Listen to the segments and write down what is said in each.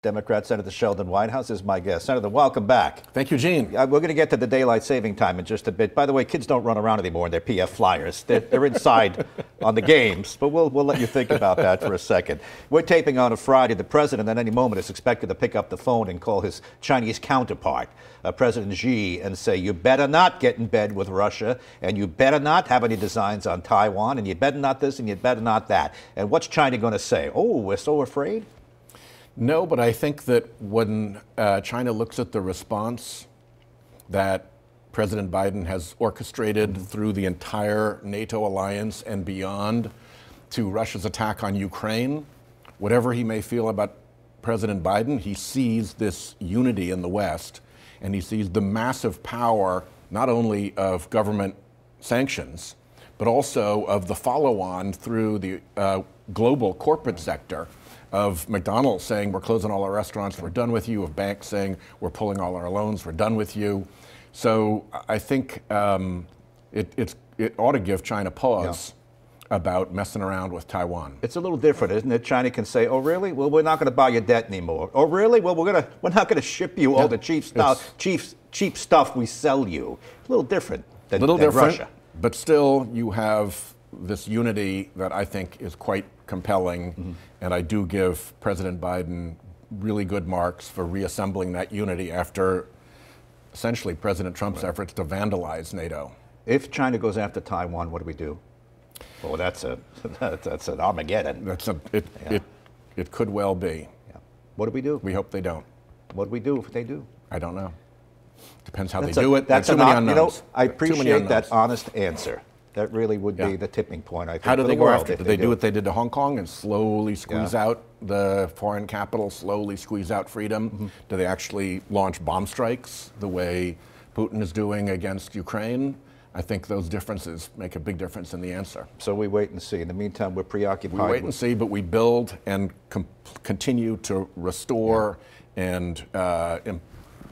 Democrat Senator Sheldon Whitehouse is my guest. Senator, welcome back. Thank you, Gene. Uh, we're going to get to the daylight saving time in just a bit. By the way, kids don't run around anymore in their PF Flyers. They're, they're inside on the games, but we'll, we'll let you think about that for a second. We're taping on a Friday. The president at any moment is expected to pick up the phone and call his Chinese counterpart, uh, President Xi, and say, You better not get in bed with Russia, and you better not have any designs on Taiwan, and you better not this, and you better not that. And what's China going to say? Oh, we're so afraid? No, but I think that when uh, China looks at the response that President Biden has orchestrated mm-hmm. through the entire NATO alliance and beyond to Russia's attack on Ukraine, whatever he may feel about President Biden, he sees this unity in the West and he sees the massive power not only of government sanctions, but also of the follow on through the uh, global corporate sector of McDonald's saying we're closing all our restaurants, we're done with you, of banks saying we're pulling all our loans, we're done with you. So I think um, it, it ought to give China pause. Yeah. About messing around with Taiwan. It's a little different, isn't it? China can say, "Oh, really? Well, we're not going to buy your debt anymore." "Oh, really? Well, we're gonna we're not going to ship you all the cheap stuff, cheap cheap stuff we sell you." A little different than, little than different, Russia. But still, you have this unity that I think is quite compelling, mm-hmm. and I do give President Biden really good marks for reassembling that unity after essentially President Trump's right. efforts to vandalize NATO. If China goes after Taiwan, what do we do? Well, that's a that's an Armageddon. That's a it yeah. it, it could well be. Yeah. What do we do? We hope they don't. What do we do if they do? I don't know. Depends how that's they a, do it. That's too many unknowns. You know, I appreciate that honest answer. That really would yeah. be the tipping point, I think. How do they the go after? Did they, do, do what they did to Hong Kong and slowly squeeze yeah. out the foreign capital, slowly squeeze out freedom? Mm-hmm. Do they actually launch bomb strikes the way Putin is doing against Ukraine? I think those differences make a big difference in the answer. So we wait and see. In the meantime, we're preoccupied. We wait and see, but we build and com- continue to restore yeah. and uh,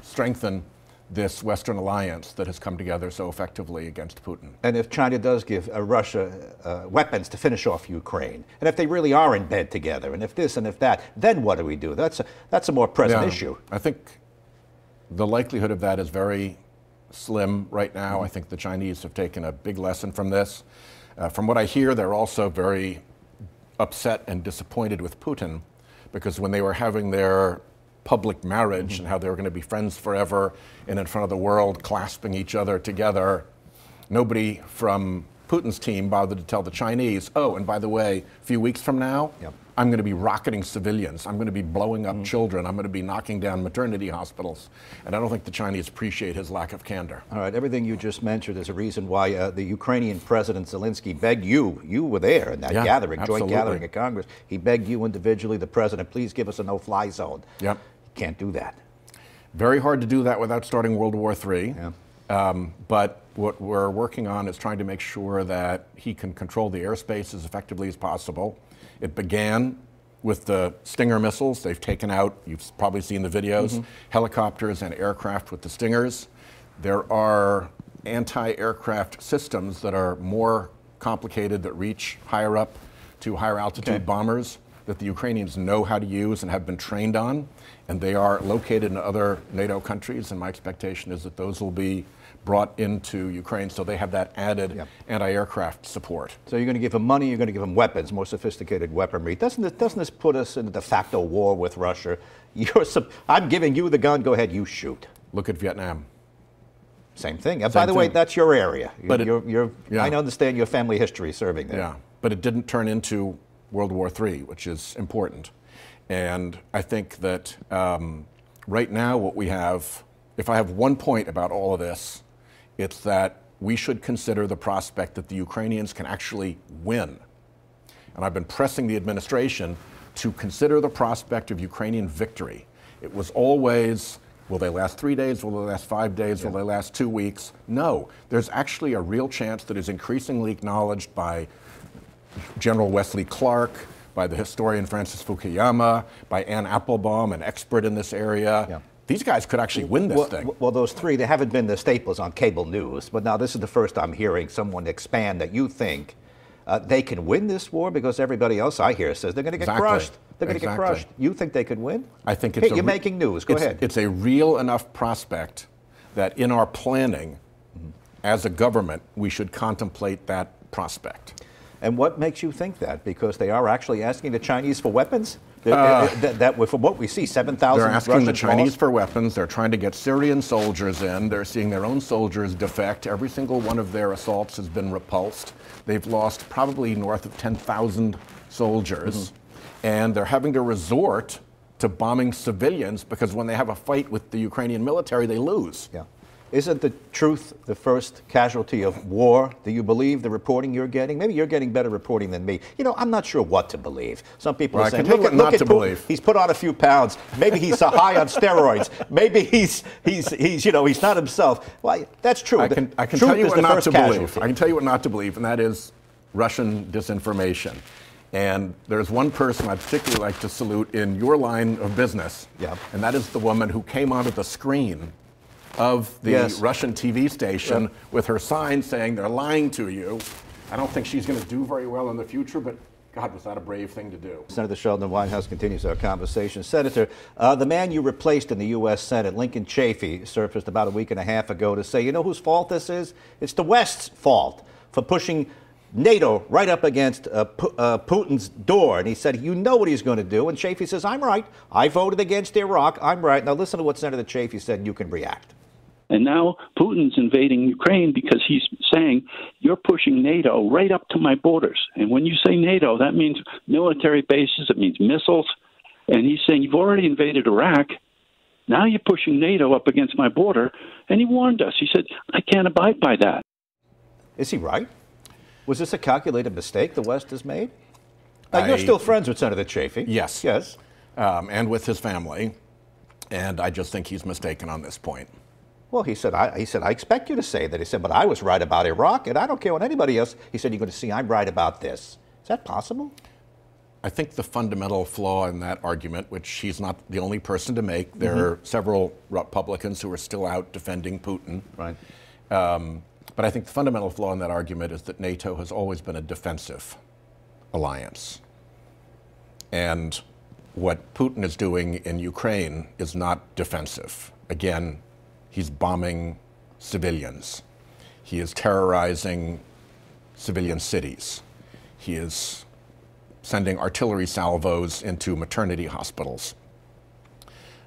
strengthen this Western alliance that has come together so effectively against Putin. And if China does give uh, Russia uh, weapons to finish off Ukraine, and if they really are in bed together, and if this and if that, then what do we do? That's a, that's a more present yeah, issue. I think the likelihood of that is very slim right now. I think the Chinese have taken a big lesson from this. Uh, from what I hear, they're also very upset and disappointed with Putin because when they were having their public marriage mm-hmm. and how they were going to be friends forever and in front of the world, clasping each other together. Nobody from Putin's team bothered to tell the Chinese, oh, and by the way, a few weeks from now, yep. I'm going to be rocketing civilians. I'm going to be blowing up mm. children. I'm going to be knocking down maternity hospitals. And I don't think the Chinese appreciate his lack of candor. All right, everything you just mentioned is a reason why uh, the Ukrainian President Zelensky begged you, you were there in that yeah, gathering, absolutely. joint gathering at Congress. He begged you individually, the President, please give us a no fly zone. Yep. Can't do that. Very hard to do that without starting World War III. Yeah. Um, but what we're working on is trying to make sure that he can control the airspace as effectively as possible. It began with the Stinger missiles. They've taken out, you've probably seen the videos, mm-hmm. helicopters and aircraft with the Stingers. There are anti aircraft systems that are more complicated that reach higher up to higher altitude okay. bombers that the Ukrainians know how to use and have been trained on, and they are located in other NATO countries. And my expectation is that those will be brought into Ukraine, so they have that added yep. anti-aircraft support. So you're going to give them money, you're going to give them weapons, more sophisticated weaponry. Doesn't this, doesn't this put us in a de facto war with Russia? You're, I'm giving you the gun. Go ahead, you shoot. Look at Vietnam. Same thing. Same By the thing. way, that's your area. But you're, it, you're, yeah. I understand your family history serving there. Yeah, but it didn't turn into World War III, which is important. And I think that um, right now, what we have, if I have one point about all of this, it's that we should consider the prospect that the Ukrainians can actually win. And I've been pressing the administration to consider the prospect of Ukrainian victory. It was always Will they last three days? Will they last five days? Yeah. Will they last two weeks? No. There's actually a real chance that is increasingly acknowledged by General Wesley Clark, by the historian Francis Fukuyama, by Anne Applebaum, an expert in this area. Yeah. These guys could actually win this well, thing. Well, those three, they haven't been the staples on cable news, but now this is the first I'm hearing someone expand that you think uh, they can win this war because everybody else I hear says they're going to get Exactly. crushed. They're going to Exactly. get crushed. You think they could win? I think Hey, it's a you're re- making news. Go ahead. It's a real enough prospect that in our planning, as a government, we should contemplate that prospect. And what makes you think that? Because they are actually asking the Chinese for weapons? Uh, that, that, that- from what we see, 7,000 They're asking Russian the Chinese lost? for weapons. They're trying to get Syrian soldiers in. They're seeing their own soldiers defect. Every single one of their assaults has been repulsed. They've lost probably north of 10,000 soldiers. Mm-hmm. And they're having to resort to bombing civilians because when they have a fight with the Ukrainian military, they lose. Yeah. Isn't the truth the first casualty of war? Do you believe the reporting you're getting? Maybe you're getting better reporting than me. You know, I'm not sure what to believe. Some people Well, are I saying, can look, at, look not at to Putin. believe. He's put on a few pounds. Maybe he's so high on steroids. Maybe he's, he's, he's, you know, he's not himself. Well, that's true. I can, I can tell you what not to believe. I can tell you what not to believe, and that is Russian disinformation. And there's one person I'd particularly like to salute in your line of business, Yeah. and that is the woman who came onto the screen of the Yes. Russian TV station Yep. with her sign saying they're lying to you. I don't think she's going to do very well in the future, but God, was that a brave thing to do? Senator Sheldon Whitehouse continues our conversation. Senator, uh, the man you replaced in the U.S. Senate, Lincoln Chafee, surfaced about a week and a half ago to say, you know whose fault this is? It's the West's fault for pushing NATO right up against uh, uh, Putin's door. And he said, you know what he's going to do. And Chafee says, I'm right. I voted against Iraq. I'm right. Now listen to what Senator Chafee said, you can react. And now Putin's invading Ukraine because he's saying, you're pushing NATO right up to my borders. And when you say NATO, that means military bases, it means missiles. And he's saying, you've already invaded Iraq. Now you're pushing NATO up against my border. And he warned us. He said, I can't abide by that. Is he right? Was this a calculated mistake the West has made? Now, you're still friends with Senator Chafee. Yes. Yes. Um, and with his family. And I just think he's mistaken on this point. Well, he said, I, he said, I expect you to say that. He said, but I was right about Iraq, and I don't care what anybody else. He said, you're going to see I'm right about this. Is that possible? I think the fundamental flaw in that argument, which he's not the only person to make, there are several Republicans who are still out defending Putin. Right. Um, but I think the fundamental flaw in that argument is that NATO has always been a defensive alliance. And what Putin is doing in Ukraine is not defensive. Again, he's bombing civilians, he is terrorizing civilian cities, he is sending artillery salvos into maternity hospitals.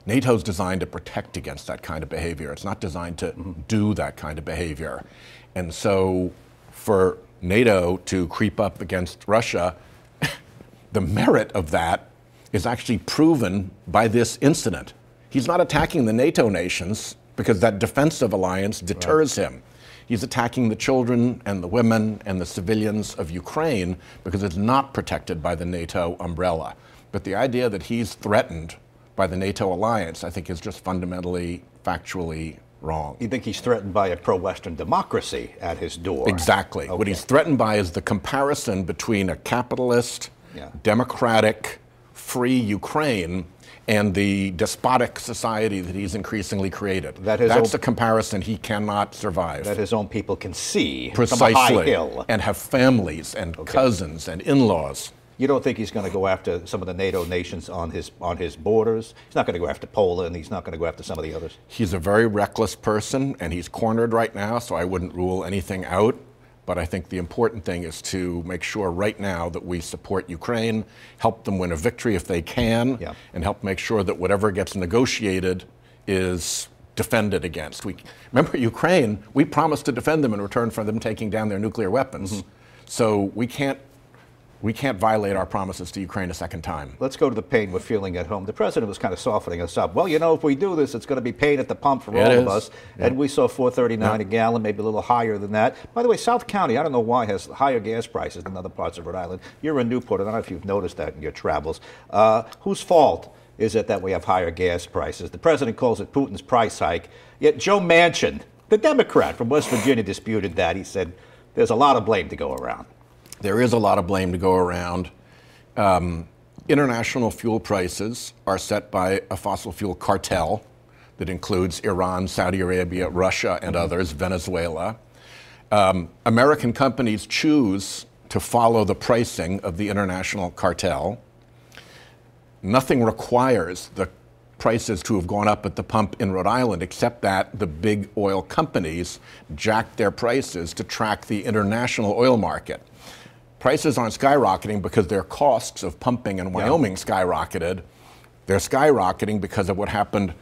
NATO's designed to protect against that kind of behavior. It's not designed to do that kind of behavior. And so for NATO to creep up against Russia, the merit of that is actually proven by this incident. He's not attacking the NATO nations because that defensive alliance deters him. He's attacking the children and the women and the civilians of Ukraine because it's not protected by the NATO umbrella. But the idea that he's threatened by the NATO alliance, I think, is just fundamentally, factually wrong. You think he's threatened by a pro-Western democracy at his door? Exactly. What he's threatened by is the comparison between a capitalist, Yeah. democratic, free Ukraine and the despotic society that he's increasingly created. That That's a comparison he cannot survive. that his own people can see Precisely. from a high hill. And have families and cousins and in laws. You don't think he's going to go after some of the NATO nations on his on his borders? He's not going to go after Poland. He's not going to go after some of the others. He's a very reckless person and he's cornered right now, so I wouldn't rule anything out. But I think the important thing is to make sure right now that we support Ukraine, help them win a victory if they can, Yeah. and help make sure that whatever gets negotiated is defended against. We remember Ukraine, we promised to defend them in return for them taking down their nuclear weapons. Mm-hmm. So we can't we can't violate our promises to Ukraine a second time. Let's go to the pain we're feeling at home. The president was kind of softening us up. Well, you know, if we do this, it's going to be pain at the pump for It all is. of us. And we saw 4.39 a gallon, maybe a little higher than that. By the way, South County, I don't know why, has higher gas prices than other parts of Rhode Island. You're in Newport. I don't know if you've noticed that in your travels. Uh, whose fault is it that we have higher gas prices? The president calls it Putin's price hike. Yet Joe Manchin, the Democrat from West Virginia, disputed that. He said there's a lot of blame to go around. There is a lot of blame to go around. Um, international fuel prices are set by a fossil fuel cartel that includes Iran, Saudi Arabia, Russia, and others, Venezuela. Um, American companies choose to follow the pricing of the international cartel. Nothing requires the prices to have gone up at the pump in Rhode Island, except that the big oil companies jacked their prices to track the international oil market. Prices aren't skyrocketing because their costs of pumping in Wyoming skyrocketed. They're skyrocketing because of what happened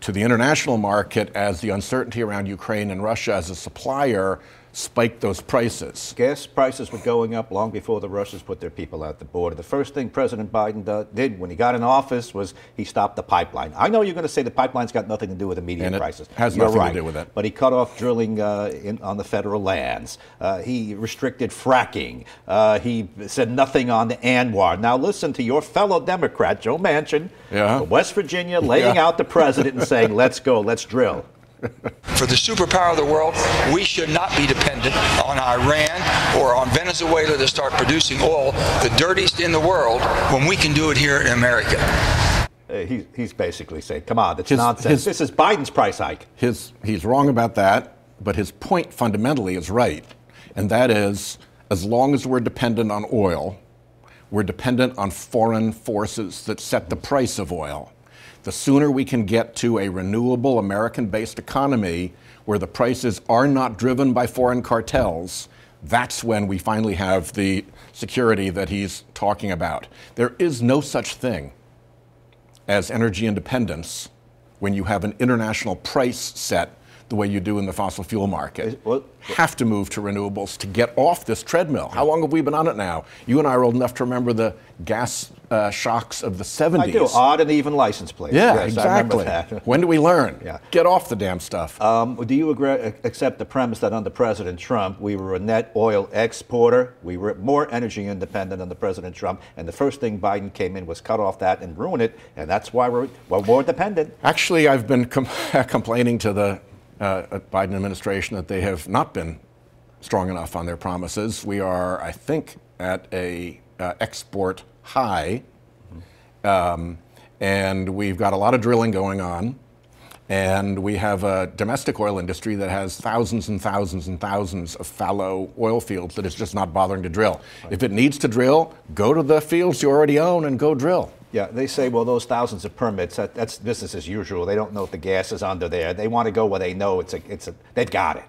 to the international market as the uncertainty around Ukraine and Russia as a supplier spiked those prices. Gas prices were going up long before the Russians put their people at the border. The first thing President Biden did when he got in office was he stopped the pipeline. I know you're going to say the pipeline's got nothing to do with immediate and it prices. Has you're nothing right. to do with it. But he cut off drilling uh, in, on the federal lands. Uh, he restricted fracking. Uh, he said nothing on the ANWR. Now listen to your fellow Democrat, Joe Manchin, yeah. West Virginia, laying yeah. out the president and saying, "Let's go, let's drill." For the superpower of the world, we should not be dependent on Iran or on Venezuela to start producing oil, the dirtiest in the world, when we can do it here in America. He, he's basically saying, come on, it's his, nonsense. His, this is Biden's price hike. His, he's wrong about that, but his point fundamentally is right. And that is, as long as we're dependent on oil, we're dependent on foreign forces that set the price of oil the sooner we can get to a renewable American based economy where the prices are not driven by foreign cartels, that's when we finally have the security that he's talking about. There is no such thing as energy independence when you have an international price set the way you do in the fossil fuel market. Well, have to move to renewables to get off this treadmill. How long have we been on it now? You and I are old enough to remember the gas uh, shocks of the 70s. I do. Odd and even license plates. Yeah, yes, exactly. when do we learn? Yeah. Get off the damn stuff. Um, do you agree, accept the premise that under President Trump, we were a net oil exporter? We were more energy independent under President Trump, and the first thing Biden came in was cut off that and ruin it, and that's why we're, we're more dependent. Actually, I've been com- complaining to the uh, Biden administration that they have not been strong enough on their promises. We are, I think, at a uh, export high, um, and we've got a lot of drilling going on. And we have a domestic oil industry that has thousands and thousands and thousands of fallow oil fields that is just not bothering to drill. Right. If it needs to drill, go to the fields you already own and go drill. Yeah, they say, well, those thousands of permits, that, that's business as usual. They don't know if the gas is under there. They want to go where they know it's a, it's a, they've got it.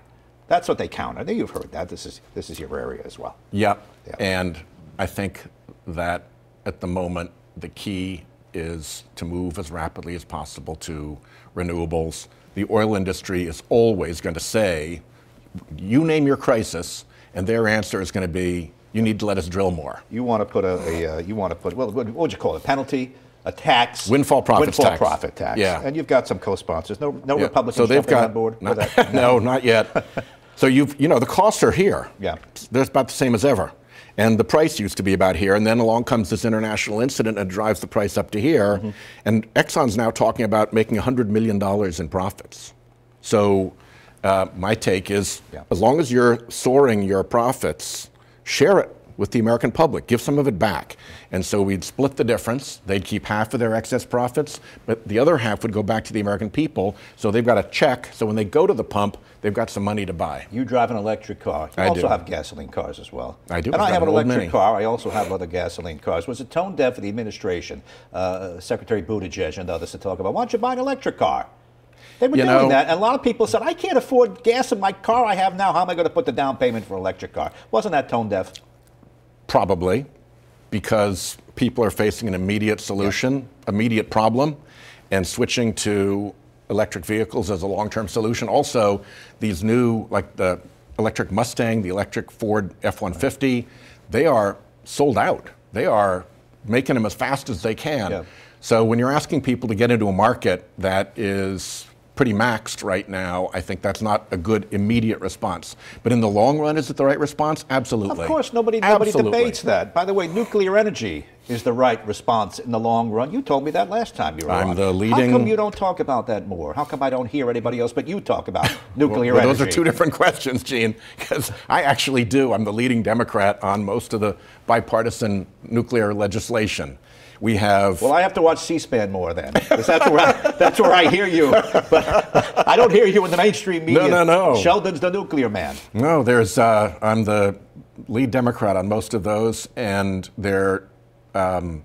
That's what they count. I think you've heard that. This is, this is your area as well. Yep. Yeah. And I think that at the moment, the key is to move as rapidly as possible to renewables. The oil industry is always going to say, you name your crisis, and their answer is going to be, you need to let us drill more. You want to put a, a uh, you want to put, well, what would you call it? A penalty? A tax, windfall profits windfall tax. profit tax. Yeah, and you've got some co-sponsors. No, no yeah. Republicans so they've got, on board. Not, no, not yet. so you've, you know, the costs are here. Yeah, they're about the same as ever. And the price used to be about here, and then along comes this international incident and drives the price up to here. Mm-hmm. And Exxon's now talking about making $100 million in profits. So uh, my take is yeah. as long as you're soaring your profits, share it with the American public, give some of it back. And so we'd split the difference. They'd keep half of their excess profits, but the other half would go back to the American people. So they've got a check. So when they go to the pump, they've got some money to buy. You drive an electric car. You I also do. have gasoline cars as well. I do. And I have an electric car. I also have other gasoline cars. Was it tone deaf for the administration, uh, Secretary Buttigieg and others to talk about? Why don't you buy an electric car? They were You doing know- that, and a lot of people said, "I can't afford gas in my car I have now. How am I going to put the down payment for an electric car?" Wasn't that tone deaf? Probably, because people are facing an immediate solution, immediate problem, and switching to electric vehicles as a long-term solution. Also, these new, like the electric Mustang, the electric Ford F-150, they are sold out. They are making them as fast as they can. Yeah. So when you're asking people to get into a market that is pretty maxed right now, I think that's not a good immediate response. But in the long run, is it the right response? Absolutely. Of course, nobody nobody Absolutely. debates that. By the way, nuclear energy is the right response in the long run. You told me that last time you were I'm on. the leading- How come you don't talk about that more? How come I don't hear anybody else but you talk about nuclear Well, energy? those are two different questions, Gene, because I actually do. I'm the leading Democrat on most of the bipartisan nuclear legislation. We have. Well, I have to watch C-SPAN more then. that's where I, that's where I hear you. But I don't hear you in the mainstream media. no, no. No. Sheldon's the nuclear man. no, there's. Uh, I'm the lead Democrat on most of those, and they're um,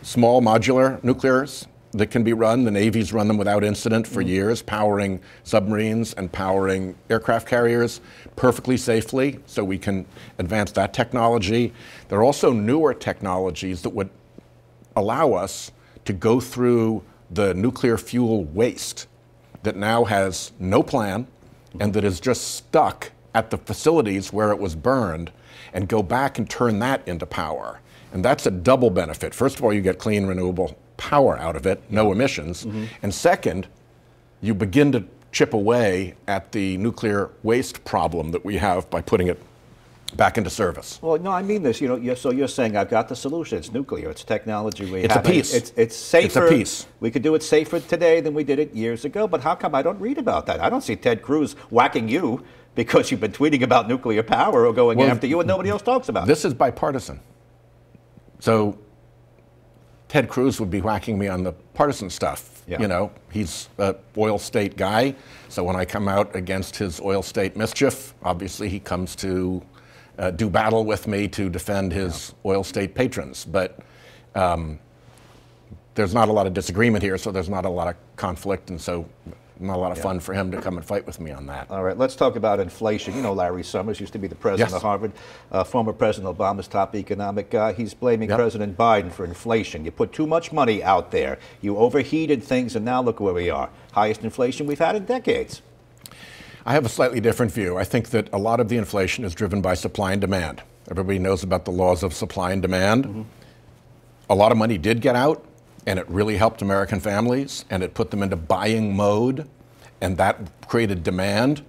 small modular nuclears that can be run. The Navy's run them without incident for mm-hmm. years, powering submarines and powering aircraft carriers perfectly safely, so we can advance that technology. There are also newer technologies that would allow us to go through the nuclear fuel waste that now has no plan and that is just stuck at the facilities where it was burned and go back and turn that into power. And that's a double benefit. First of all, you get clean, renewable power out of it, no emissions. Mm-hmm. And second, you begin to chip away at the nuclear waste problem that we have by putting it back into service. Well, no, I mean this. You know, you're, so you're saying I've got the solution. It's nuclear. It's technology. We it's have a piece. It's, it's safer. It's a piece. We could do it safer today than we did it years ago. But how come I don't read about that? I don't see Ted Cruz whacking you because you've been tweeting about nuclear power or going well, after you, and nobody else talks about this it. This is bipartisan. So Ted Cruz would be whacking me on the partisan stuff. Yeah. You know, he's an oil state guy. So when I come out against his oil state mischief, obviously he comes to uh, do battle with me to defend his yeah. oil state patrons. But um, there's not a lot of disagreement here, so there's not a lot of conflict, and so not a lot of yeah. fun for him to come and fight with me on that. All right, let's talk about inflation. You know, Larry Summers used to be the president yes. of Harvard, uh, former President Obama's top economic guy. He's blaming yep. President Biden for inflation. You put too much money out there, you overheated things, and now look where we are. Highest inflation we've had in decades. I have a slightly different view. I think that a lot of the inflation is driven by supply and demand. Everybody knows about the laws of supply and demand. Mm-hmm. A lot of money did get out and it really helped American families, and it put them into buying mode, and that created demand.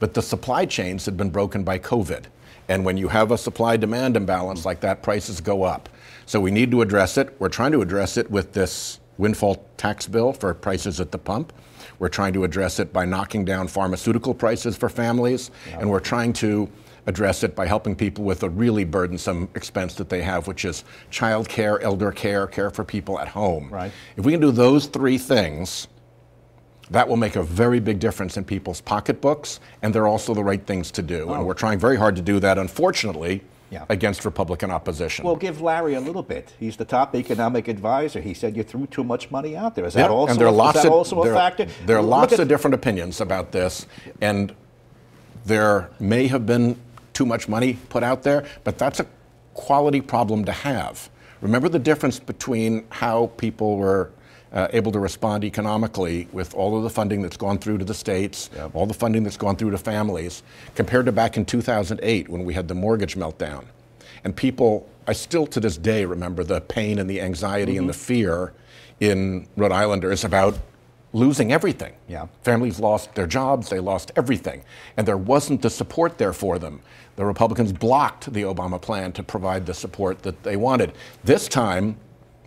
But the supply chains had been broken by COVID. And when you have a supply demand imbalance like that, prices go up. So we need to address it. We're trying to address it with this windfall tax bill for prices at the pump. We're trying to address it by knocking down pharmaceutical prices for families. Yeah. And we're trying to address it by helping people with a really burdensome expense that they have, which is child care, elder care, care for people at home. Right. If we can do those three things, that will make a very big difference in people's pocketbooks, and they're also the right things to do. Oh. And we're trying very hard to do that, unfortunately. Yeah. against Republican opposition. Well, give Larry a little bit. He's the top economic advisor. He said you threw too much money out there. Is that also, and there are lots of, also there, a factor? There are lots of different opinions about this, and there may have been too much money put out there, but that's a quality problem to have. Remember the difference between how people were uh, able to respond economically with all of the funding that's gone through to the states, yep. all the funding that's gone through to families, compared to back in 2008 when we had the mortgage meltdown. And people, I still to this day remember the pain and the anxiety mm-hmm. and the fear in Rhode Islanders about losing everything. Yeah. Families lost their jobs, they lost everything. And there wasn't the support there for them. The Republicans blocked the Obama plan to provide the support that they wanted. This time,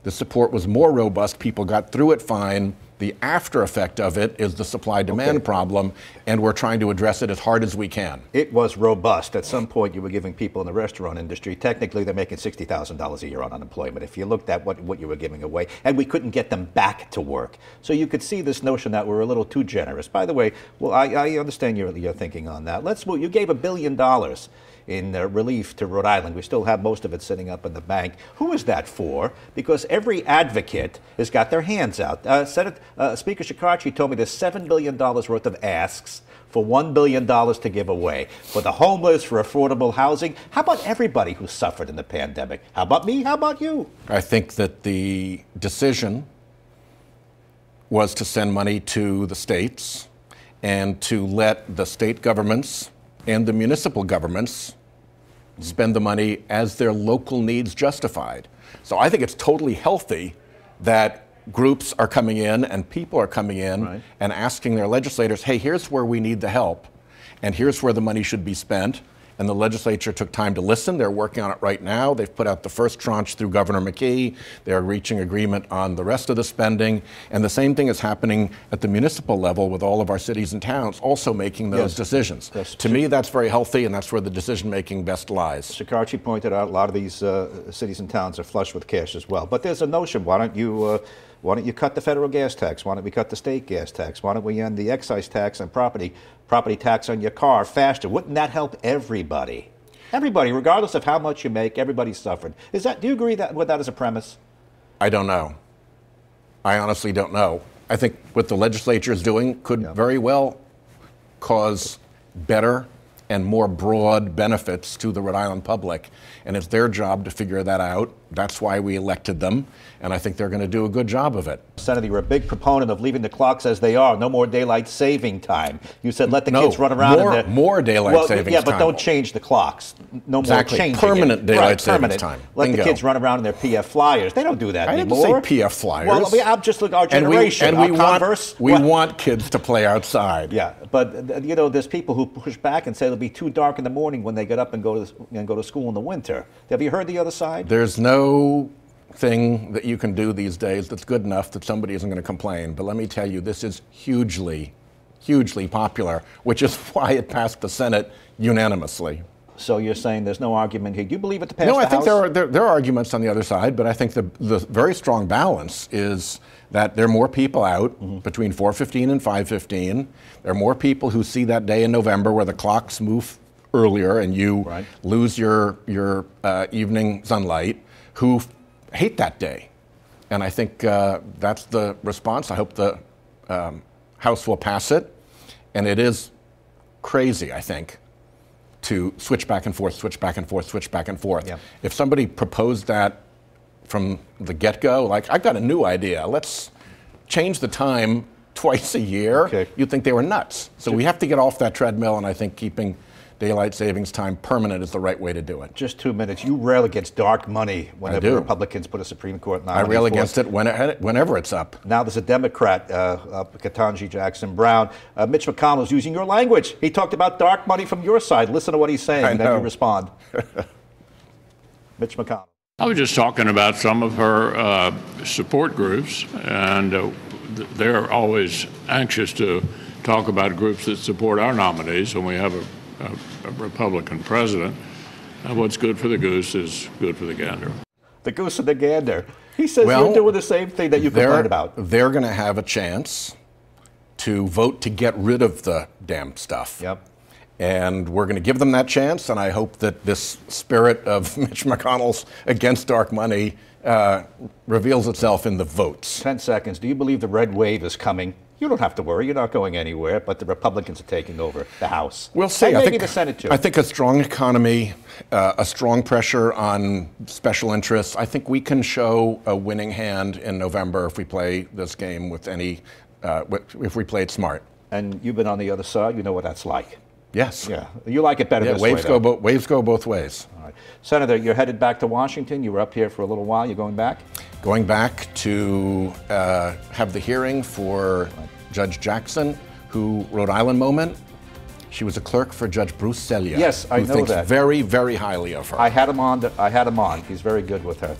the support was more robust. People got through it fine. The after effect of it is the supply demand okay. problem, and we're trying to address it as hard as we can. It was robust. At some point, you were giving people in the restaurant industry, technically, they're making $60,000 a year on unemployment if you looked at what, what you were giving away, and we couldn't get them back to work. So you could see this notion that we're a little too generous. By the way, well, I, I understand your, your thinking on that. Let's move. You gave a billion dollars in uh, relief to Rhode Island. We still have most of it sitting up in the bank. Who is that for? Because every advocate has got their hands out. Uh, Senate, uh, Speaker Shekarchi told me there's $7 billion worth of asks for $1 billion to give away. For the homeless, for affordable housing. How about everybody who suffered in the pandemic? How about me? How about you? I think that the decision was to send money to the states and to let the state governments and the municipal governments spend the money as their local needs justified. So I think it's totally healthy that groups are coming in and people are coming in right. and asking their legislators, hey, here's where we need the help, and here's where the money should be spent and the legislature took time to listen. They're working on it right now. They've put out the first tranche through Governor McKee. They're reaching agreement on the rest of the spending. And the same thing is happening at the municipal level with all of our cities and towns also making those yes. decisions. That's to me, that's very healthy, and that's where the decision making best lies. Shekarchi pointed out a lot of these uh, cities and towns are flush with cash as well. But there's a notion why don't you. Uh, why don't you cut the federal gas tax? Why don't we cut the state gas tax? Why don't we end the excise tax on property, property tax on your car faster? Wouldn't that help everybody? Everybody, regardless of how much you make, everybody suffered. Is that? Do you agree that with that as a premise? I don't know. I honestly don't know. I think what the legislature is doing could Yeah. very well cause better and more broad benefits to the Rhode Island public. And it's their job to figure that out. That's why we elected them. And I think they're going to do a good job of it. Senator, you're a big proponent of leaving the clocks as they are. No more daylight saving time. You said let the No, kids run around. more- in the, more daylight well, savings Yeah, but time. don't change the clocks. No Exactly. more changing Permanent it. daylight right, savings permanent. time. Let Bingo. the kids run around in their PF Flyers. They don't do that I didn't say PF Flyers. Well, we, I'm just looking our and we, generation. and we our want, Converse. we What- want kids to play outside. Yeah, but you know, there's people who push back and say it'll be too dark in the morning when they get up and go to and go to school in the winter. Have you heard the other side? There's no thing that you can do these days that's good enough that somebody isn't going to complain. But let me tell you, this is hugely, hugely popular, which is why it passed the Senate unanimously. So you're saying there's no argument here. Do you believe it to pass No, I think House? there are, there, there are arguments on the other side, but I think the, the very strong balance is that there are more people out Mm-hmm. between 4:15 and 5:15. There are more people who see that day in November where the clocks move earlier and you Right. lose your your uh, evening sunlight who f- hate that day, and I think uh, that's the response. I hope the um, House will pass it, and it is crazy. I think to switch back and forth, switch back and forth, switch back and forth. Yeah. If somebody proposed that from the get go, like, I've got a new idea, let's change the time twice a year, Okay. you'd think they were nuts. So we have to get off that treadmill, and I think keeping daylight savings time permanent is the right way to do it. Just two minutes. You rail against dark money whenever do. Republicans put a Supreme Court nominee. I rail forth. against it when it- whenever it's up. Now there's a Democrat, uh, uh, Ketanji Jackson Brown. Uh, Mitch is using your language. He talked about dark money from your side. Listen to what he's saying, I and then know. you respond. Mitch McConnell. I was just talking about some of her uh, support groups, and uh, they're always anxious to talk about groups that support our nominees, and we have a, a, a Republican president. Uh, what's good for the goose is good for the gander. The goose and the gander. He says Well, you're doing the same thing that you They're, complained about. they're going to have a chance to vote to get rid of the damn stuff. Yep. And we're going to give them that chance, and I hope that this spirit of Mitch McConnell's against dark money uh, reveals itself in the votes. 10 seconds. Do you believe the red wave is coming? You don't have to worry. You're not going anywhere, but the Republicans are taking over the House. We'll see. And I think the Senate, too. I think a strong economy, uh, a strong pressure on special interests. I think we can show a winning hand in November if we play this game with any, uh, if we play it smart. and you've been on the other side. You know what that's like. Yes. Yeah. You like it better Yeah, this waves way, go though. bo- waves go both ways. All right. Senator, you're headed back to Washington. You were up here for a little while. You're going back? Going back to uh, have the hearing for Judge Jackson, who Rhode Island moment. She was a clerk for Judge Bruce Selya. Yes, I who know thinks that. very, very highly of her. I had him on. I had him on. He's very good with her.